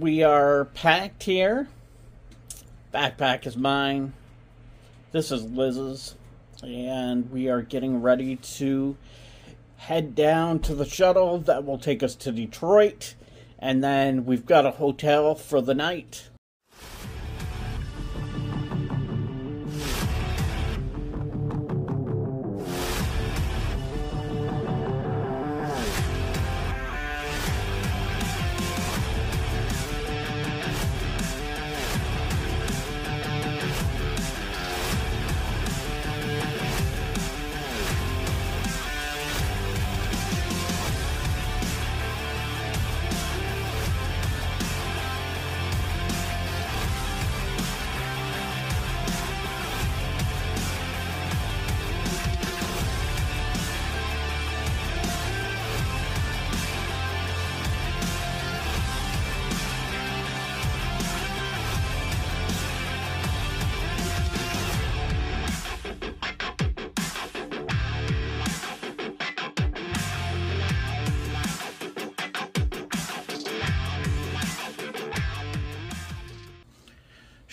We are packed here. Backpack is mine. This is Liz's. And we are getting ready to head down to the shuttle that will take us to Detroit. And then we've got a hotel for the night.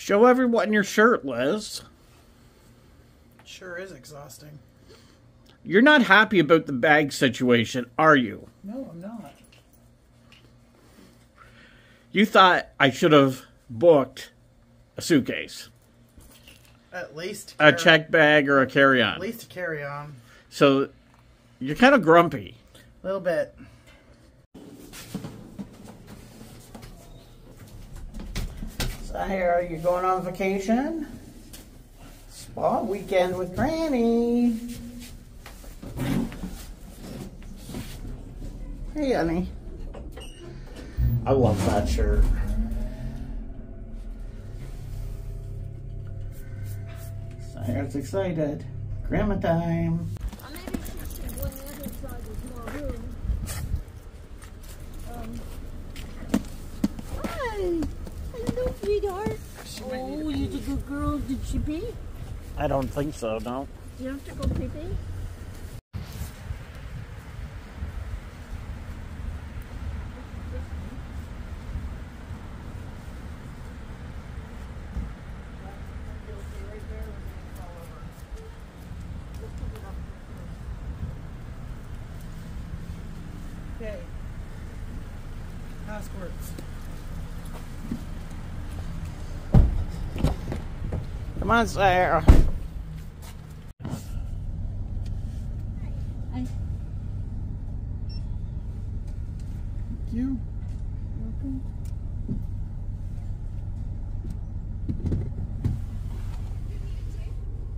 Show everyone your shirt, Liz. Sure is exhausting. You're not happy about the bag situation, are you? No, I'm not. You thought I should have booked a suitcase, At least a carry- check bag, or a carry on. At least a carry on. So you're kind of grumpy. A little bit. Here, are you going on vacation? Spa weekend with Granny. Hey, honey. I love that shirt. Here's excited. Grandma time. I maybe should see one other side is more room. Um, hi. Hello, sweetheart. Oh, you're a good girl. Did she pee? I don't think so, no. Do you have to go pee pee? Okay. Passports. Come on, Sarah. I, You. welcome.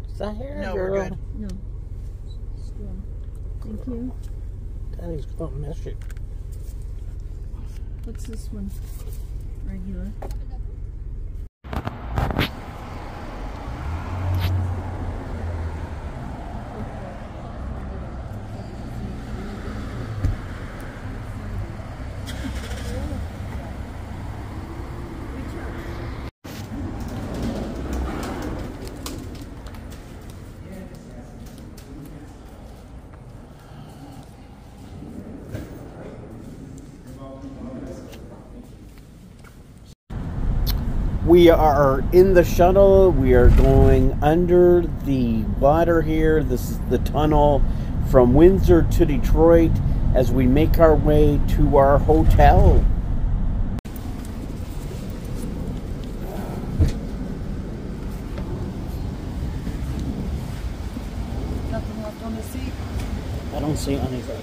Is that here, No, we're good. No. Still. Thank you. Daddy's gonna miss you. What's this one? Regular. We are in the shuttle. We are going under the water here. This is the tunnel from Windsor to Detroit as we make our way to our hotel. Nothing left on the seat. I don't see anything.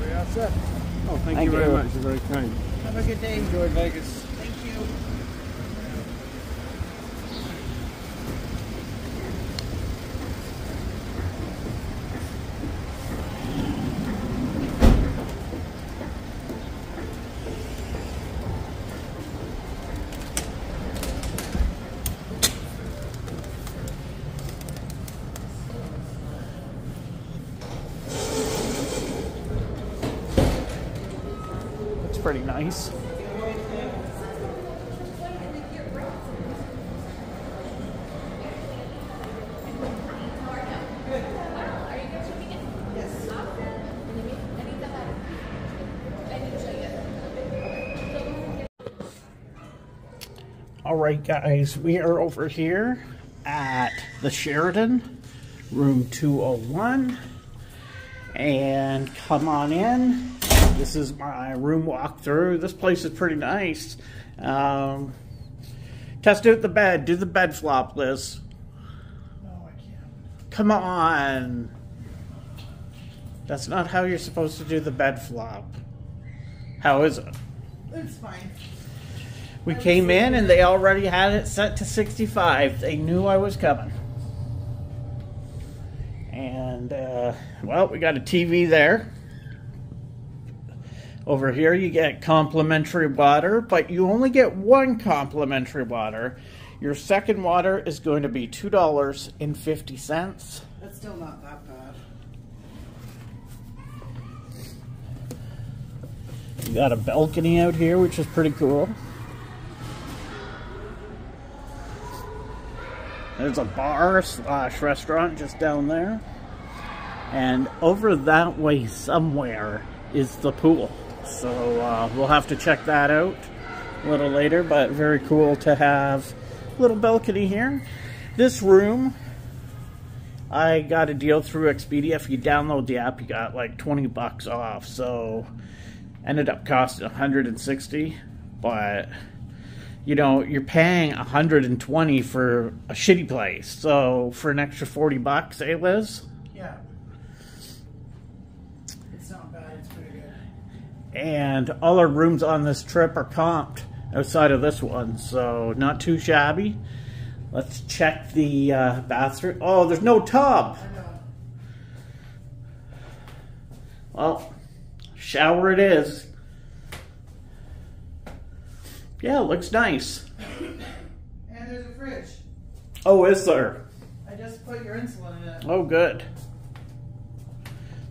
We are set. Oh, thank, Thank you very you. much. You're very kind. Have a good day. Enjoy Vegas. pretty nice. All right, guys, we are over here at the Sheraton, room 201. And come on in. This is my room walkthrough. This place is pretty nice. Um, test out the bed. Do the bed flop, Liz. No, I can't. Come on. That's not how you're supposed to do the bed flop. How is it? It's fine. We came in and they already had it set to 65. They knew I was coming. And, uh, well, we got a TV there. Over here, you get complimentary water, but you only get one complimentary water. Your second water is going to be $2.50. That's still not that bad. You got a balcony out here, which is pretty cool. There's a bar slash restaurant just down there. And over that way somewhere is the pool. So uh, we'll have to check that out a little later, but very cool to have a little balcony here. This room, I got a deal through Expedia. If you download the app, you got like 20 bucks off. So ended up costing 160 but you know you're paying 120 for a shitty place so for an extra 40 bucks eh liz Yeah. It's not bad. It's pretty good. And all our rooms on this trip are comped outside of this one so not too shabby let's check the uh, bathroom oh there's no tub well shower it is yeah it looks nice And there's a fridge. oh is there I just put your insulin in it. Oh, good.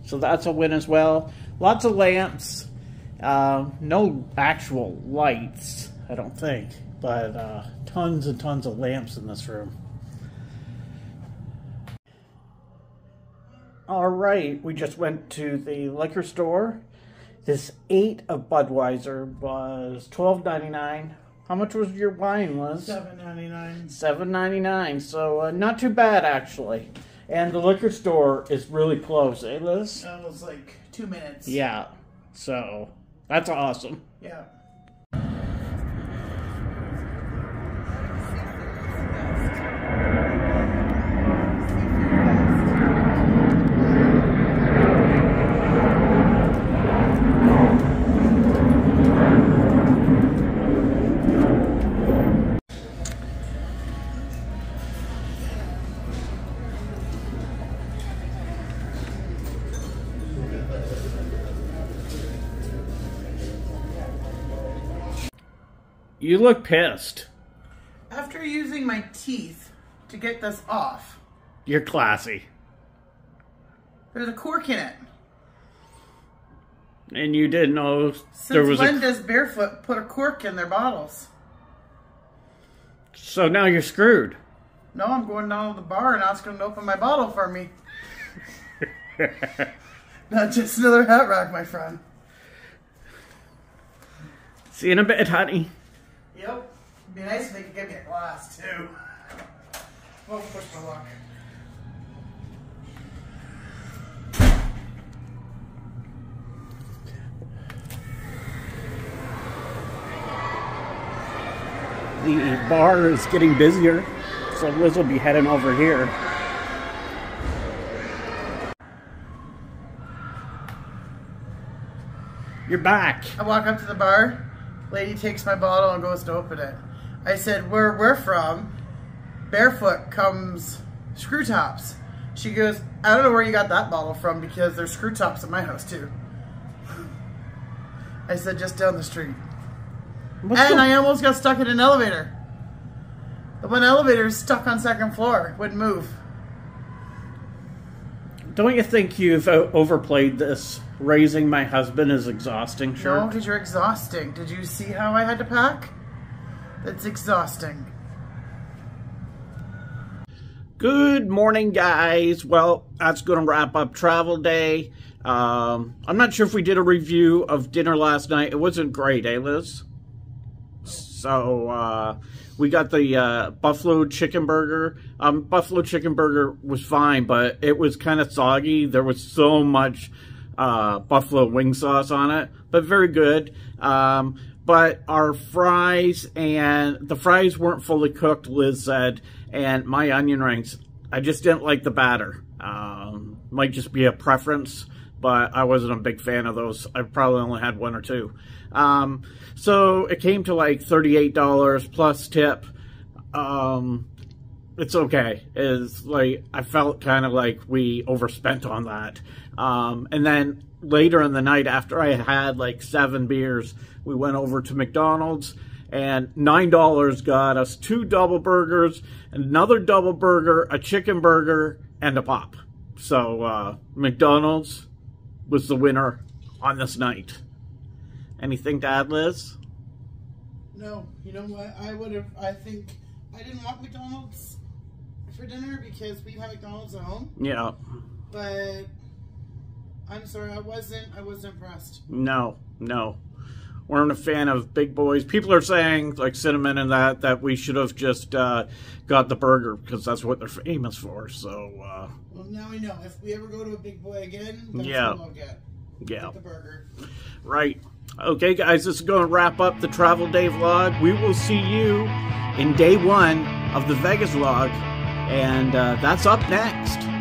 So that's a win as well. Lots of lamps. Um, no actual lights, I don't think, but uh, tons and tons of lamps in this room. All right, we just went to the liquor store. This eight of Budweiser was twelve ninety nine. How much was your wine? Was Seven ninety nine. Seven ninety nine, so uh, not too bad actually. And the liquor store is really close, eh, Liz? That was like two minutes. Yeah, so that's awesome. Yeah. You look pissed. After using my teeth to get this off, You're classy, there's a cork in it. and you didn't know Since there was when a. does Barefoot put a cork in their bottles? So now you're screwed. No, I'm going down to the bar and ask them to open my bottle for me. Not just another hat rack, my friend. See you in a bit, honey. Yep. It'd be nice if they could give me a glass too. Won't push my luck. The bar is getting busier, so Liz will be heading over here. You're back. I walk up to the bar. Lady takes my bottle and goes to open it. I said, "Where we're from, barefoot comes screw tops." She goes, "I don't know where you got that bottle from because there's screw tops at my house too." I said, "Just down the street." What's And I almost got stuck in an elevator. The one elevator is stuck on second floor, wouldn't move. Don't you think you've overplayed this? Raising my husband is exhausting, No, because you're exhausting. Did you see how I had to pack? That's exhausting. Good morning, guys. Well, that's going to wrap up travel day. Um, I'm not sure if we did a review of dinner last night. It wasn't great, eh, Liz? So uh, we got the uh, buffalo chicken burger. Um, buffalo chicken burger was fine, but it was kind of soggy. There was so much uh, buffalo wing sauce on it, but very good. Um, but our fries and the fries weren't fully cooked, Liz said, and my onion rings. I just didn't like the batter. Um, might just be a preference, but I wasn't a big fan of those. I probably only had one or two. Um, so it came to like $38 plus tip. Um, it's okay. Is like I felt kind of like we overspent on that. Um, and then later in the night, after I had like seven beers, we went over to McDonald's, and nine dollars got us two double burgers, another double burger, a chicken burger, and a pop. So uh, McDonald's was the winner on this night. Anything to add, Liz? No, you know what? I would have. I think I didn't want McDonald's for dinner because we have McDonald's at home. Yeah. But I'm sorry, I wasn't. I wasn't impressed. No, no. Weren't a fan of big boys. People are saying, like Cinnamon and that, that we should have just uh, got the burger because that's what they're famous for. So, uh, Well, now we know. If we ever go to a big boy again, that's Yeah. what I'll get. yeah. Get the burger. Right. Okay, guys, this is going to wrap up the Travel Day vlog. We will see you in day one of the Vegas vlog, and uh, that's up next.